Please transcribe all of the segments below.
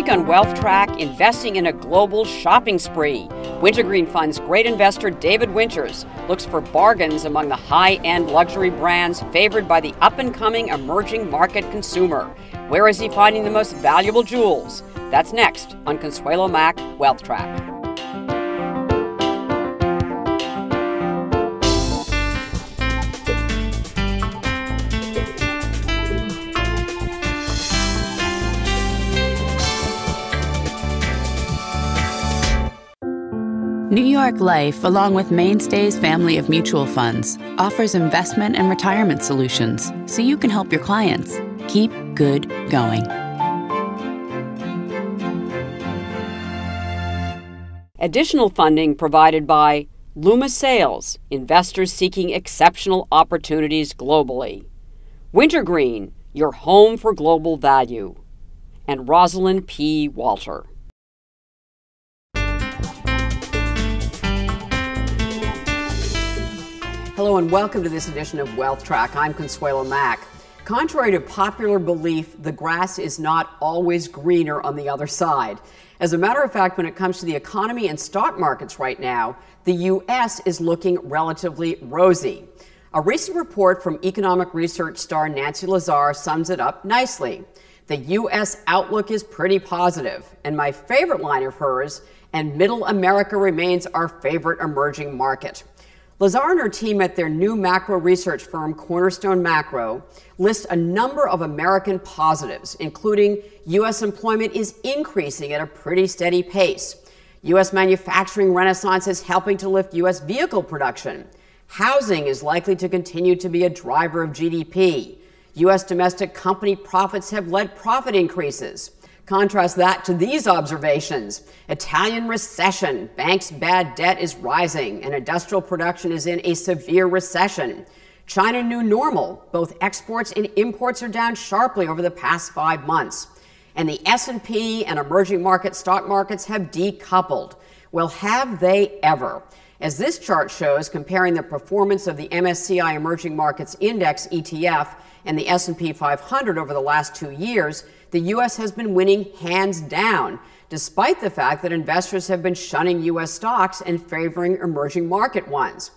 week on Wealth Track, investing in a global shopping spree. Wintergreen Fund's great investor David Winters looks for bargains among the high end luxury brands favored by the up and coming emerging market consumer. Where is he finding the most valuable jewels? That's next on Consuelo Mack Wealth Track. New York Life, along with Mainstay's family of mutual funds, offers investment and retirement solutions so you can help your clients keep good going. Additional funding provided by Loomis Sayles, investors seeking exceptional opportunities globally. Wintergreen, your home for global value. And Rosalind P. Walter. Hello and welcome to this edition of Wealth Track. I'm Consuelo Mack. Contrary to popular belief, the grass is not always greener on the other side. As a matter of fact, when it comes to the economy and stock markets right now, the U.S. is looking relatively rosy. A recent report from economic research star Nancy Lazar sums it up nicely. The U.S. outlook is pretty positive, and my favorite line of hers, and middle America remains our favorite emerging market. Lazar and her team at their new macro research firm, Cornerstone Macro, list a number of American positives, including U.S. employment is increasing at a pretty steady pace. U.S. manufacturing renaissance is helping to lift U.S. vehicle production. Housing is likely to continue to be a driver of GDP. U.S. domestic company profits have led profit increases. Contrast that to these observations. Italian recession, banks' bad debt is rising, and industrial production is in a severe recession. China new normal, both exports and imports are down sharply over the past 5 months. And the S&P and emerging market stock markets have decoupled. Well, have they ever? As this chart shows, comparing the performance of the MSCI Emerging Markets Index ETF and the S&P 500 over the last 2 years, the U.S. has been winning hands down, despite the fact that investors have been shunning U.S. stocks and favoring emerging market ones.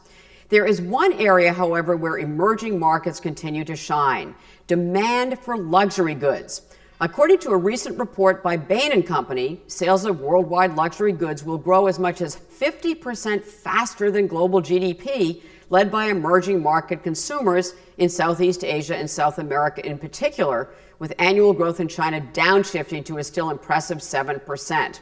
There is one area, however, where emerging markets continue to shine demand for luxury goods. According to a recent report by Bain & Company, sales of worldwide luxury goods will grow as much as 50% faster than global GDP, led by emerging market consumers in Southeast Asia and South America in particular, with annual growth in China downshifting to a still impressive 7%.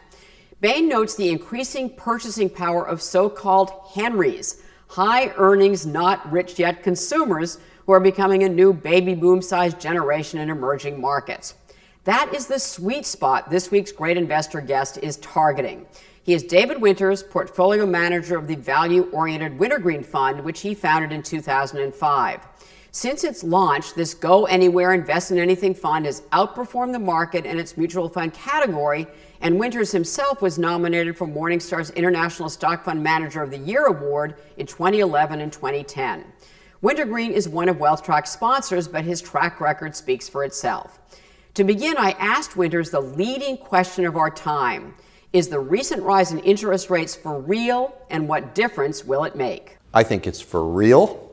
Bain notes the increasing purchasing power of so called Henrys, high earnings, not rich yet consumers who are becoming a new baby boom sized generation in emerging markets. That is the sweet spot this week's great investor guest is targeting. He is David Winters, portfolio manager of the value oriented Wintergreen Fund, which he founded in 2005. Since its launch, this Go Anywhere Invest in Anything fund has outperformed the market in its mutual fund category, and Winters himself was nominated for Morningstar's International Stock Fund Manager of the Year award in 2011 and 2010. Wintergreen is one of WealthTrack's sponsors, but his track record speaks for itself. To begin, I asked Winters the leading question of our time Is the recent rise in interest rates for real, and what difference will it make? I think it's for real.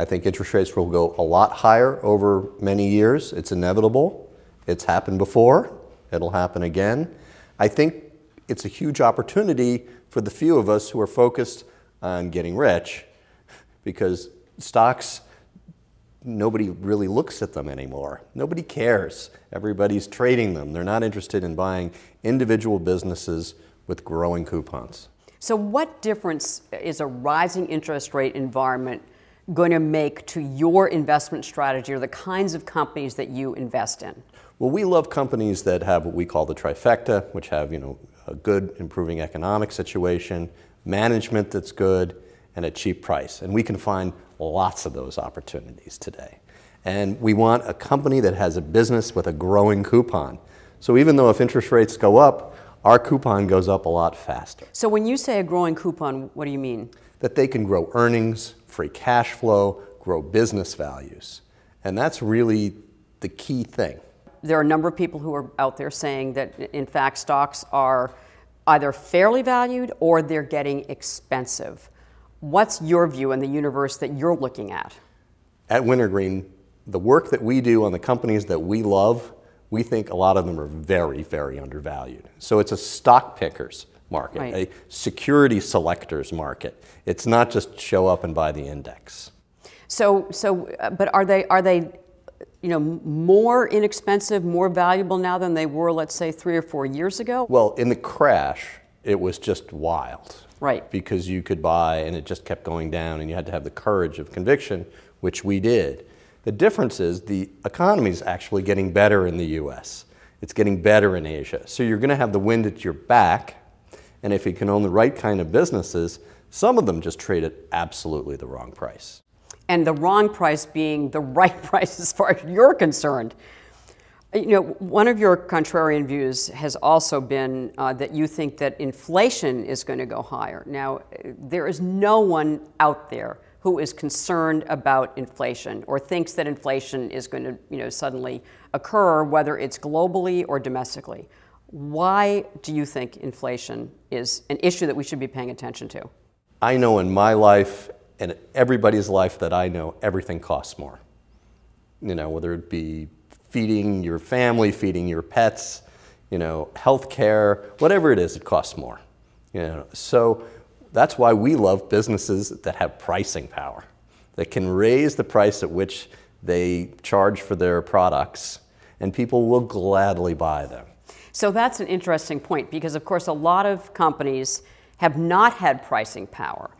I think interest rates will go a lot higher over many years. It's inevitable. It's happened before. It'll happen again. I think it's a huge opportunity for the few of us who are focused on getting rich because stocks, nobody really looks at them anymore. Nobody cares. Everybody's trading them. They're not interested in buying individual businesses with growing coupons. So, what difference is a rising interest rate environment going to make to your investment strategy or the kinds of companies that you invest in? Well, we love companies that have what we call the trifecta, which have, you know, a good improving economic situation, management that's good, and a cheap price. And we can find lots of those opportunities today. And we want a company that has a business with a growing coupon. So even though if interest rates go up, our coupon goes up a lot faster. So when you say a growing coupon, what do you mean? That they can grow earnings, free cash flow, grow business values. And that's really the key thing. there are a number of people who are out there saying that, in fact, stocks are either fairly valued or they're getting expensive. What's your view in the universe that you're looking at? At Wintergreen, the work that we do on the companies that we love, we think a lot of them are very, very undervalued. So it's a stock pickers market, Right. a security selectors market. It's not just show up and buy the index. So, so, uh, but are they are they, you know, more inexpensive, more valuable now than they were, let's say, three or four years ago? Well, in the crash, it was just wild. Right. Because you could buy and it just kept going down and you had to have the courage of conviction, which we did. The difference is the economy is actually getting better in the US. It's getting better in Asia. So you're going to have the wind at your back. And if you can own the right kind of businesses, some of them just trade at absolutely the wrong price. and the wrong price being the right price as far as you're concerned. You know, one of your contrarian views has also been uh, that you think that inflation is going to go higher. Now, there is no one out there who is concerned about inflation or thinks that inflation is going to, you know, suddenly occur, whether it's globally or domestically. Why do you think inflation is an issue that we should be paying attention to? I know in my life and everybody's life that I know, everything costs more. You know, whether it be feeding your family, feeding your pets, you know, health care, whatever it is, it costs more. You know, so that's why we love businesses that have pricing power, that can raise the price at which they charge for their products, and people will gladly buy them. So that's an interesting point because, of course, a lot of companies have not had pricing power.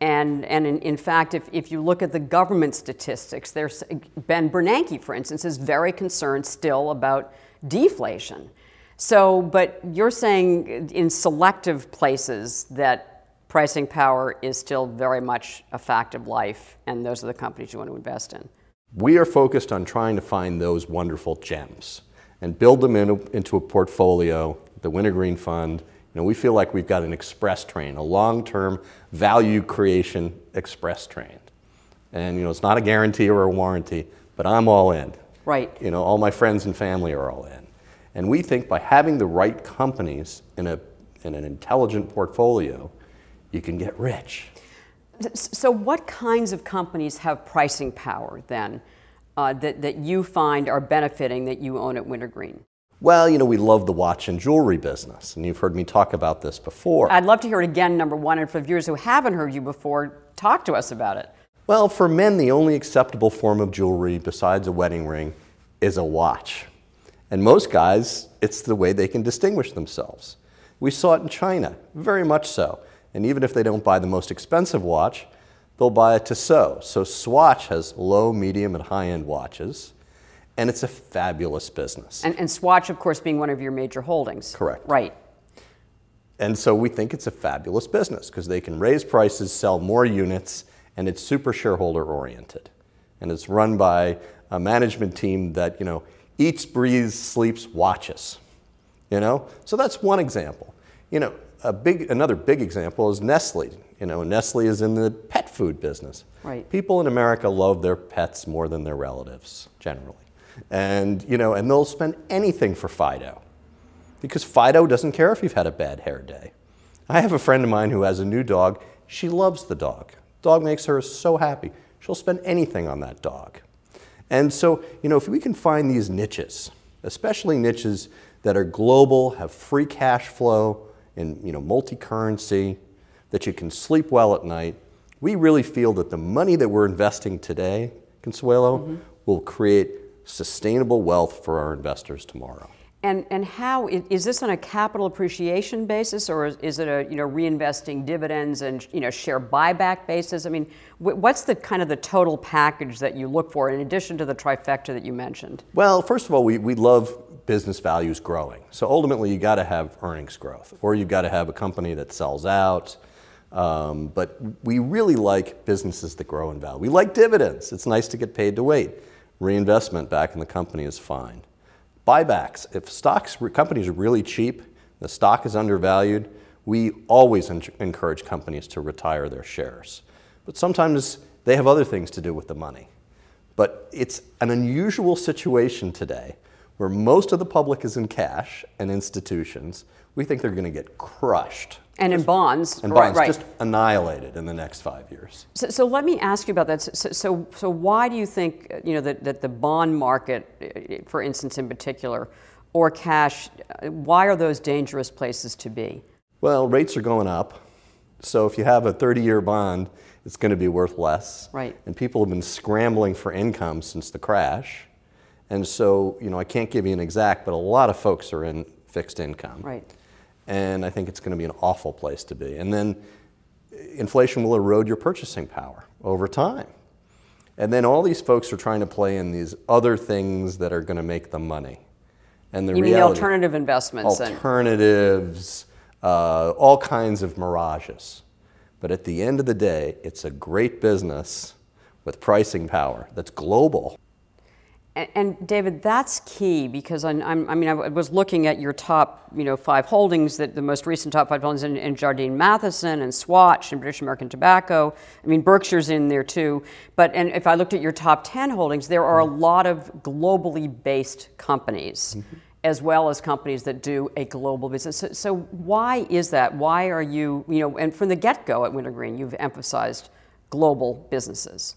And, and in, in fact, if, if you look at the government statistics, there's, Ben Bernanke, for instance, is very concerned still about deflation. So, but you're saying in selective places that pricing power is still very much a fact of life, and those are the companies you want to invest in. We are focused on trying to find those wonderful gems and build them in, into a portfolio, the Wintergreen Fund. You know, we feel like we've got an express train, a long-term value creation express train. And you know, it's not a guarantee or a warranty, but I'm all in. Right. You know, all my friends and family are all in. And we think by having the right companies in, a, in an intelligent portfolio, you can get rich. So, what kinds of companies have pricing power then uh, that, that you find are benefiting that you own at Wintergreen? Well, you know, we love the watch and jewelry business, and you've heard me talk about this before. I'd love to hear it again, number one, and for viewers who haven't heard you before, talk to us about it. Well, for men, the only acceptable form of jewelry besides a wedding ring is a watch. And most guys, it's the way they can distinguish themselves. We saw it in China, very much so. And even if they don't buy the most expensive watch, they'll buy a Tissot. So Swatch has low, medium, and high-end watches, and it's a fabulous business. And, and Swatch, of course, being one of your major holdings. Correct. Right. And so we think it's a fabulous business because they can raise prices, sell more units, and it's super shareholder oriented. And it's run by a management team that, you know, eats, breathes, sleeps, watches. You know? So that's one example. You know, a big another big example is Nestle. You know, Nestle is in the pet food business. Right. People in America love their pets more than their relatives, generally. And, you know, and they'll spend anything for Fido because Fido doesn't care if you've had a bad hair day. I have a friend of mine who has a new dog. She loves the dog. Dog makes her so happy. She'll spend anything on that dog. And so, you know, if we can find these niches, especially niches that are global, have free cash flow, and you know, multi-currency, that you can sleep well at night, we really feel that the money that we're investing today, Consuelo, mm-hmm. will create sustainable wealth for our investors tomorrow. And, and how is this on a capital appreciation basis, or is, is it a you know reinvesting dividends and you know share buyback basis? I mean, what's the kind of the total package that you look for in addition to the trifecta that you mentioned? Well, first of all, we, we love business values growing. So ultimately, you got to have earnings growth, or you've got to have a company that sells out. Um, but we really like businesses that grow in value. We like dividends. It's nice to get paid to wait. Reinvestment back in the company is fine. Buybacks. If stocks companies are really cheap, the stock is undervalued. We always en- encourage companies to retire their shares. But sometimes they have other things to do with the money. But it's an unusual situation today where most of the public is in cash and institutions, we think they're going to get crushed. And in bonds, And bonds right. just annihilated in the next five years. So, so let me ask you about that. So, so, so why do you think, you know, that, that the bond market, for instance, in particular, or cash, why are those dangerous places to be? Well, rates are going up. So if you have a 30 year bond, it's going to be worth less. Right. And people have been scrambling for income since the crash. And so, you know, I can't give you an exact, but a lot of folks are in fixed income. Right. And I think it's going to be an awful place to be. And then inflation will erode your purchasing power over time. And then all these folks are trying to play in these other things that are going to make them money. And the You mean the alternative investments? and- alternatives, uh, all kinds of mirages. But at the end of the day, it's a great business with pricing power that's global. And, David, that's key because I'm, I'm, I mean, I was looking at your top, you know, five holdings, that the most recent top five holdings in, in Jardine Matheson and Swatch and British American Tobacco. I mean, Berkshire's in there too. But and if I looked at your top ten holdings, there are a mm-hmm. lot of globally based companies. Mm-hmm. As well as companies that do a global business. So, so why is that? Why are you, you know, and from the get go at Wintergreen, you've emphasized global businesses.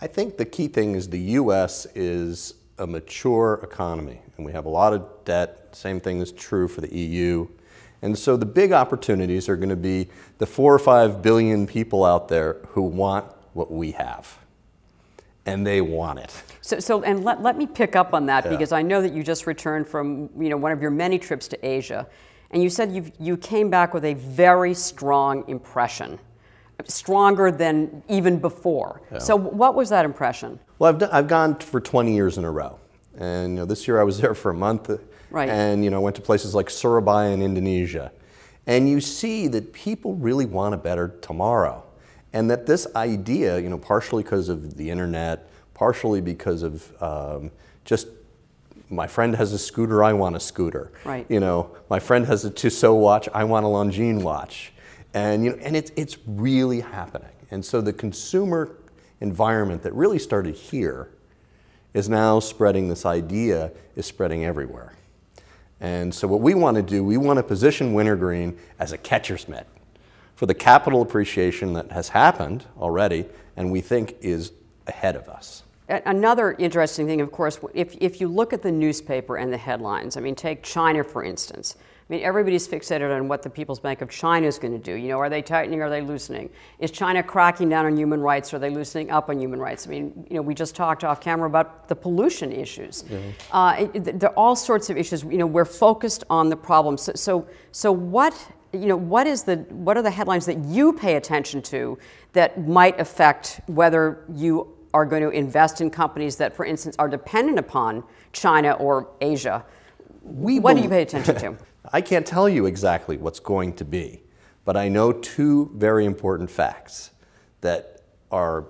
I think the key thing is the US is a mature economy, and we have a lot of debt. Same thing is true for the EU. And so the big opportunities are going to be the four or five billion people out there who want what we have. And they want it. So, so and let, let me pick up on that Yeah. because I know that you just returned from you know one of your many trips to Asia, and you said you you came back with a very strong impression, stronger than even before. So, what was that impression? Well, I've, done, I've gone for 20 years in a row. And you know, this year I was there for a month. Right. And you know, went to places like Surabaya in Indonesia. And you see that people really want a better tomorrow. And that this idea, you know, partially because of the internet, partially because of um, just my friend has a scooter, I want a scooter. Right. You know, my friend has a Tissot watch, I want a Longines watch. And, you know, and it's, it's really happening. And so the consumer environment that really started here is now spreading this idea, is spreading everywhere. And so what we want to do, we want to position Wintergreen as a catcher's mitt for the capital appreciation that has happened already and we think is ahead of us. Another interesting thing, of course, if, if you look at the newspaper and the headlines, I mean, take China, for instance. I mean, everybody's fixated on what the People's Bank of China is going to do. You know, are they tightening? Are they loosening? Is China cracking down on human rights? Are they loosening up on human rights? I mean, you know, we just talked off camera about the pollution issues. Uh, it, it- there are all sorts of issues. You know, we're focused on the problems. So, so, so what? You know, what is the what are the headlines that you pay attention to that might affect whether you are going to invest in companies that, for instance, are dependent upon China or Asia. We what do you pay attention to? I can't tell you exactly what's going to be, but I know two very important facts that are,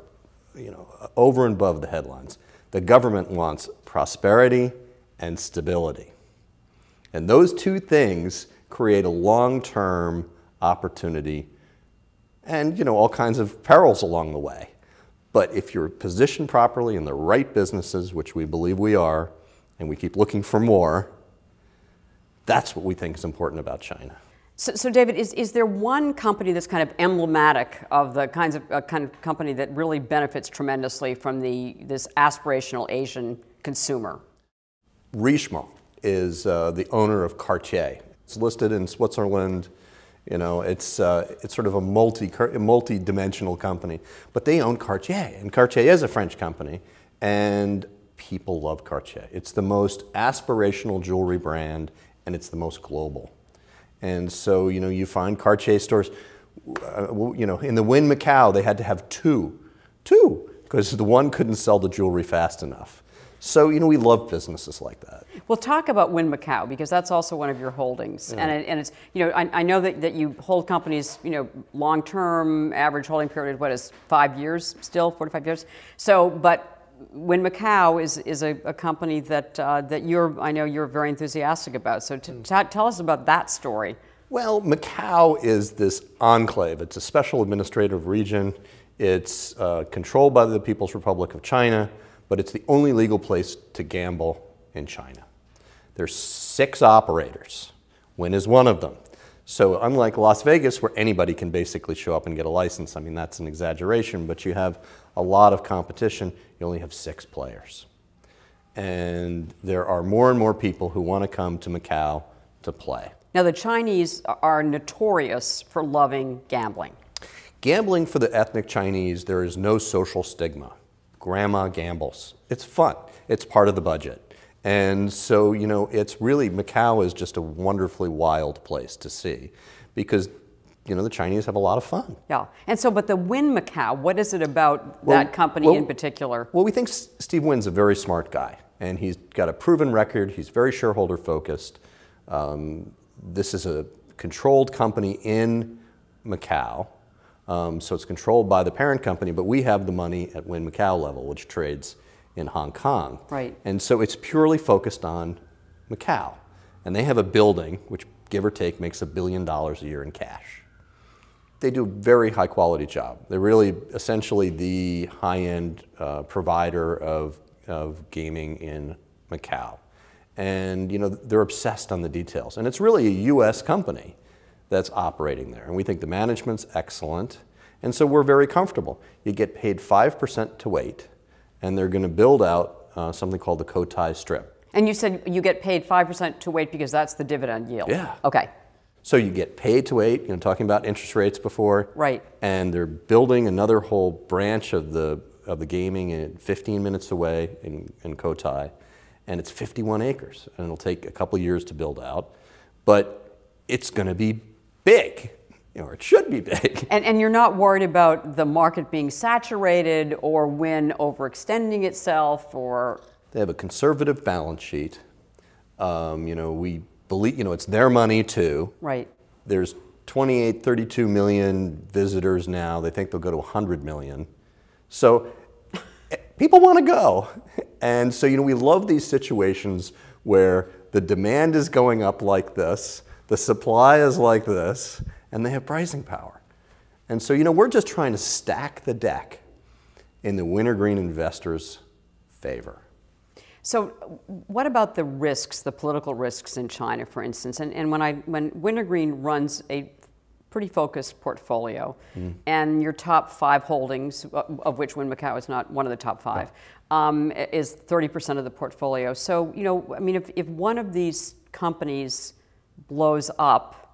you know, over and above the headlines. The government wants prosperity and stability. And those two things create a long-term opportunity and, you know, all kinds of perils along the way. But if you're positioned properly in the right businesses, which we believe we are, and we keep looking for more, that's what we think is important about China. So, so David, is, is there one company that's kind of emblematic of the kinds of uh, kind of company that really benefits tremendously from the this aspirational Asian consumer? Richemont is uh, the owner of Cartier. It's listed in Switzerland. You know, it's, uh, it's sort of a multi, multi-dimensional company. But they own Cartier, and Cartier is a French company, and people love Cartier. It's the most aspirational jewelry brand, and it's the most global. And so, you know, you find Cartier stores, uh, you know, in the Wynn Macau, they had to have two, two, because the one couldn't sell the jewelry fast enough. So, you know, we love businesses like that. We'll talk about Wynn Macau because that's also one of your holdings, and, it, and it's you know I, I know that, that you hold companies you know long term average holding period what is five years still forty five years. So, but Wynn Macau is is a, a company that uh, that you're I know you're very enthusiastic about. So, tell us about that story. Well, Macau is this enclave. It's a special administrative region. It's uh, controlled by the People's Republic of China, but it's the only legal place to gamble in China. There's six operators. Wynn is one of them. So unlike Las Vegas, where anybody can basically show up and get a license, I mean that's an exaggeration, but you have a lot of competition. You only have six players, and there are more and more people who want to come to Macau to play. Now the Chinese are notorious for loving gambling. Gambling for the ethnic Chinese, there is no social stigma. Grandma gambles. It's fun. It's part of the budget. And so, you know, it's really, Macau is just a wonderfully wild place to see because, you know, the Chinese have a lot of fun. Yeah. And so, but the Wynn Macau, what is it about well, that company well, in particular? Well, we think Steve Wynn's a very smart guy and he's got a proven record. He's very shareholder focused. Um, this is a controlled company in Macau. Um, so it's controlled by the parent company, but we have the money at Wynn Macau level, which trades in Hong Kong. Right. And so it's purely focused on Macau. And they have a building, which give or take makes a billion dollars a year in cash. They do a very high quality job. They're really essentially the high end uh, provider of, of gaming in Macau. And you know, they're obsessed on the details. And it's really a US company that's operating there. And we think the management's excellent. And so we're very comfortable. You get paid 5% to wait and they're going to build out uh, something called the Cotai Strip. And you said you get paid 5% to wait because that's the dividend yield. Yeah. Okay. So you get paid to wait, you know, talking about interest rates before. Right. And they're building another whole branch of the, of the gaming in 15 minutes away in, in Cotai. And it's 51 acres. And it'll take a couple years to build out. But it's going to be big or it should be big. And, and you're not worried about the market being saturated or Wynn overextending itself or. They have a conservative balance sheet. Um, you know, we believe, you know, it's their money too. Right. There's 28, 32 million visitors now. They think they'll go to 100 million. So people want to go. And so, you know, we love these situations where the demand is going up like this, the supply is like this, and they have pricing power. And so, you know, we're just trying to stack the deck in the wintergreen investors' favor. So, what about the risks, the political risks in China, for instance? And, and when, I, when Wintergreen runs a pretty focused portfolio, mm. and your top five holdings, of which Wynn Macau is not one of the top five, right. um, is 30% of the portfolio. So, you know, I mean, if, if one of these companies blows up,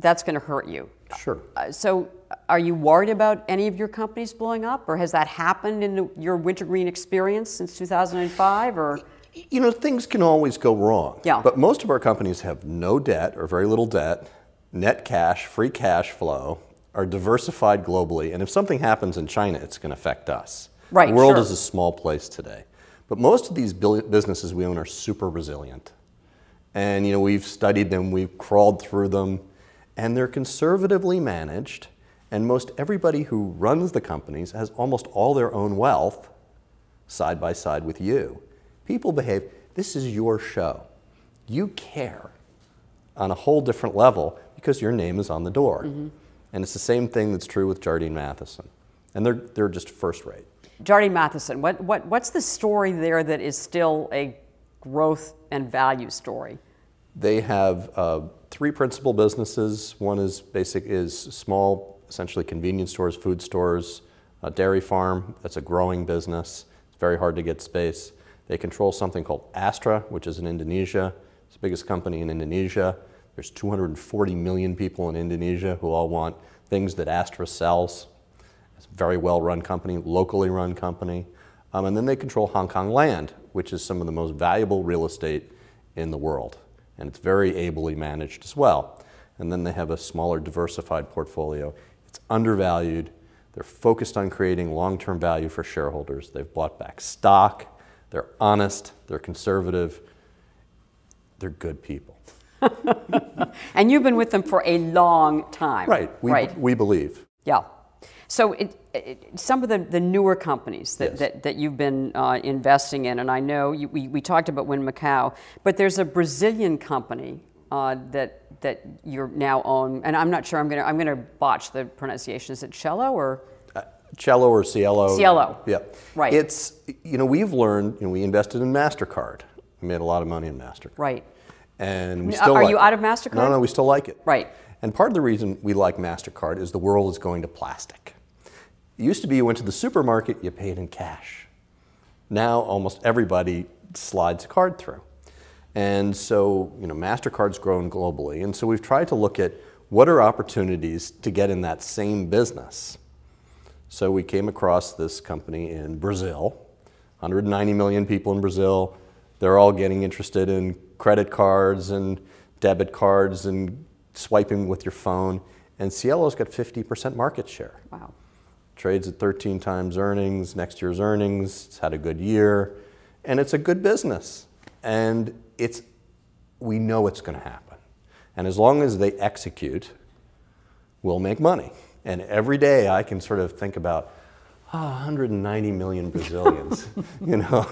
that's going to hurt you. Sure. Uh, so, are you worried about any of your companies blowing up, or has that happened in the, your wintergreen experience since 2005? Or you know, things can always go wrong. Yeah. But most of our companies have no debt or very little debt, net cash, free cash flow, are diversified globally, and if something happens in China, it's going to affect us. Right. The world sure. is a small place today. But most of these businesses we own are super resilient. And you know, we've studied them, we've crawled through them and they're conservatively managed, and most everybody who runs the companies has almost all their own wealth side by side with you. People behave, this is your show. You care on a whole different level because your name is on the door. Mm-hmm. And it's the same thing that's true with Jardine Matheson. And they're, they're just first rate. Jardine Matheson, what, what, what's the story there that is still a growth and value story? They have uh, three principal businesses. One is basic is small, essentially convenience stores, food stores, a dairy farm. That's a growing business. It's very hard to get space. They control something called Astra, which is in Indonesia. It's the biggest company in Indonesia. There's 240 million people in Indonesia who all want things that Astra sells. It's a very well-run company, locally run company. Um, and then they control Hong Kong land, which is some of the most valuable real estate in the world and it's very ably managed as well. And then they have a smaller diversified portfolio. It's undervalued. They're focused on creating long-term value for shareholders. They've bought back stock. They're honest. They're conservative. They're good people. and you've been with them for a long time. Right. We, right. we believe. Yeah. So it, it, some of the, the newer companies that, yes. that, that, you've been uh, investing in, and I know you, we, we talked about Wynn Macau, but there's a Brazilian company uh, that that you're now own, and I'm not sure I'm gonna I'm gonna botch the pronunciation. Is it Cello or? Uh, Cello or Cielo? Cielo. Yeah. Right. It's you know we've learned you know we invested in Mastercard. We made a lot of money in Mastercard. Right. And we still are like you it. out of MasterCard? No, no, we still like it. Right. And part of the reason we like MasterCard is the world is going to plastic. It used to be you went to the supermarket, you paid in cash. Now almost everybody slides a card through. And so, you know, MasterCard's grown globally. And so we've tried to look at what are opportunities to get in that same business. So we came across this company in Brazil, 190 million people in Brazil. They're all getting interested in credit cards and debit cards and swiping with your phone. And Cielo's got 50% market share. Wow. Trades at 13 times earnings, next year's earnings. It's had a good year. And it's a good business. And it's, we know it's going to happen. And as long as they execute, we'll make money. And every day I can sort of think about, ah, 190 million Brazilians, you know.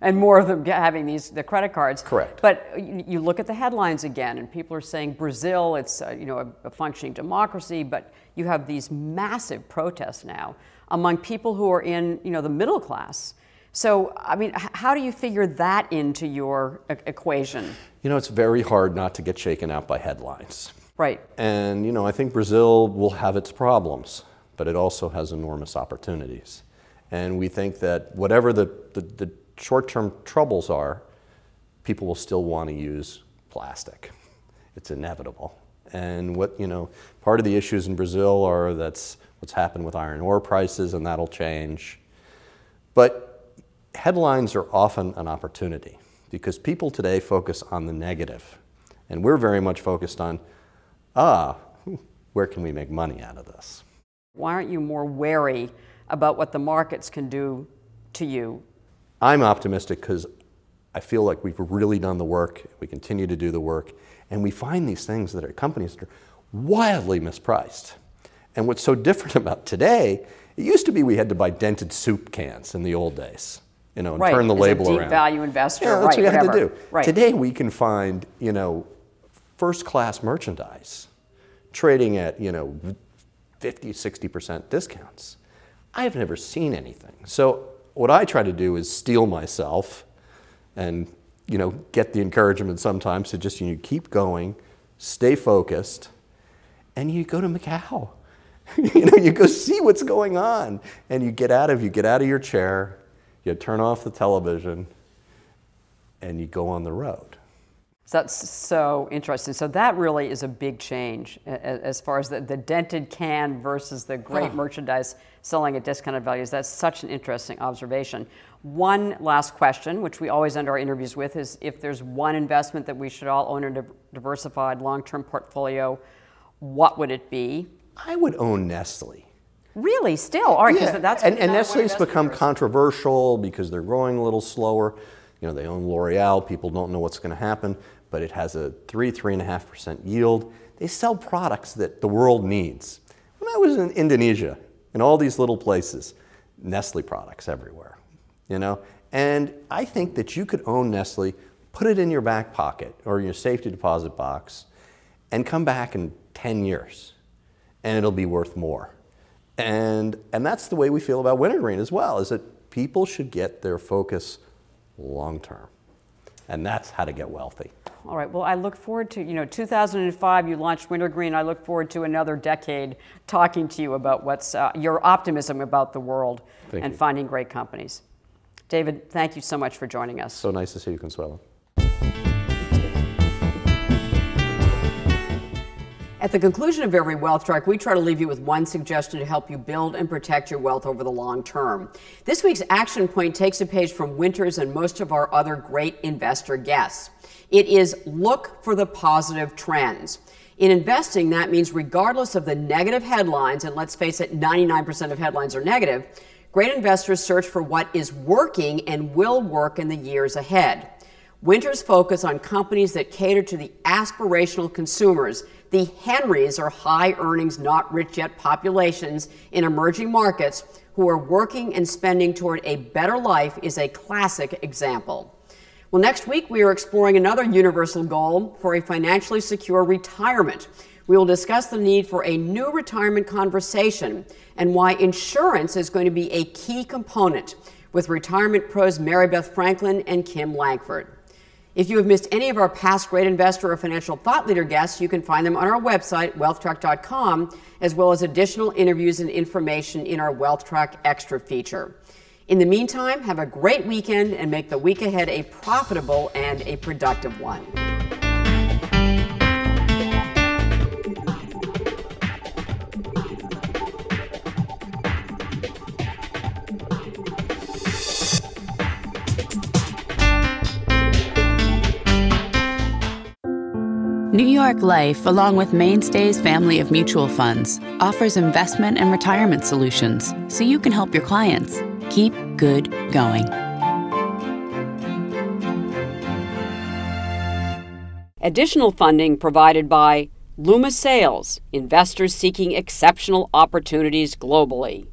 And more of them having these the credit cards. Correct. But you, look at the headlines again, and people are saying Brazil, it's uh, you know a, a functioning democracy, but you have these massive protests now among people who are in you know the middle class. So I mean, how do you figure that into your e- equation? You know, it's very hard not to get shaken out by headlines. Right. And, you know, I think Brazil will have its problems, but it also has enormous opportunities. And we think that whatever the, the, the short term troubles are, people will still want to use plastic. It's inevitable. And what, you know, part of the issues in Brazil are that's what's happened with iron ore prices, and that'll change. But headlines are often an opportunity because people today focus on the negative. And we're very much focused on, ah, where can we make money out of this? Why aren't you more wary about what the markets can do to you? I'm optimistic because I feel like we've really done the work, we continue to do the work, and we find these things that are companies that are wildly mispriced. And what's so different about today, it used to be we had to buy dented soup cans in the old days, you know, and Right, turn the as a label deep around. value investor, Yeah, that's right, what you had to do. Right. Today we can find, you know, first class merchandise trading at, you know, 50, 60% discounts. I've never seen anything. So what I try to do is steel myself and, you know, get the encouragement sometimes to just, you know, keep going, stay focused, and you go to Macau. you know, you go see what's going on, and you get out of you get out of your chair, you turn off the television, and you go on the road. So That's so interesting. So that really is a big change a- a- as far as the, the dented can versus the great merchandise selling at discounted values. That's such an interesting observation. One last question, which we always end our interviews with, is if there's one investment that we should all own in a diversified long-term portfolio, what would it be? I would own Nestle. Really, still, all right, because Yeah, that's and, and that's Nestle's become first. controversial because they're growing a little slower. You know, they own L'Oreal. People don't know what's going to happen, but it has a three, three and a half percent yield. They sell products that the world needs. When I was in Indonesia, in all these little places, Nestle products everywhere. You know, and I think that you could own Nestle, put it in your back pocket or your safety deposit box, and come back in 10 years, and it'll be worth more. And, and that's the way we feel about Wintergreen as well, is that people should get their focus long term. And that's how to get wealthy. All right. Well, I look forward to, you know, 2005, you launched Wintergreen. I look forward to another decade talking to you about what's uh, your optimism about the world Thank and you. finding great companies. David, thank you so much for joining us. So nice to see you, Consuelo. At the conclusion of every wealth track, we try to leave you with one suggestion to help you build and protect your wealth over the long term. This week's action point takes a page from Winters and most of our other great investor guests. It is look for the positive trends. In investing, that means regardless of the negative headlines, and let's face it, 99% of headlines are negative, great investors search for what is working and will work in the years ahead. Winters focus on companies that cater to the aspirational consumers. The Henrys are high earnings, not rich yet populations in emerging markets who are working and spending toward a better life is a classic example. Well, next week we are exploring another universal goal for a financially secure retirement. We will discuss the need for a new retirement conversation and why insurance is going to be a key component with retirement pros Mary Beth Franklin and Kim Langford. If you have missed any of our past great investor or financial thought leader guests, you can find them on our website, wealthtrack.com, as well as additional interviews and information in our WealthTrack Extra feature. In the meantime, have a great weekend and make the week ahead a profitable and a productive one. New York Life, along with Mainstay's family of mutual funds, offers investment and retirement solutions so you can help your clients keep good going. Additional funding provided by Loomis Sayles, investors seeking exceptional opportunities globally.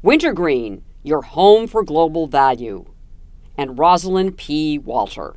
Wintergreen, your home for global value. And Rosalind P. Walter.